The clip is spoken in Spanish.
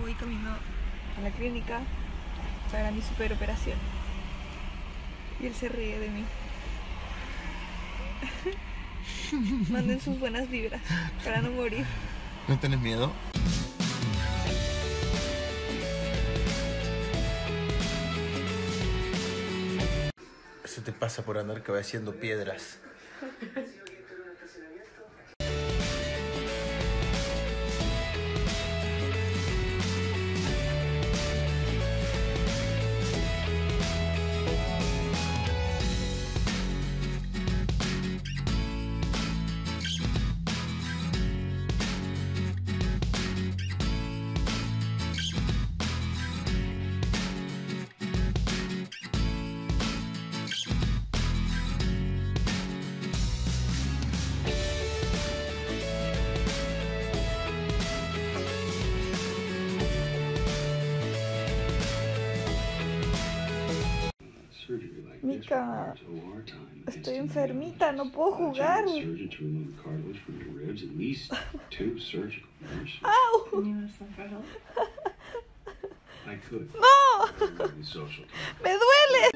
voy camino a la clínica para mi super operación. Y él se ríe de mí. Manden sus buenas vibras para no morir. ¿No tenés miedo? Se te pasa por andar cabeceando piedras. Mica, estoy enfermita, no puedo jugar. ¡Au! ¡No! ¡Me duele!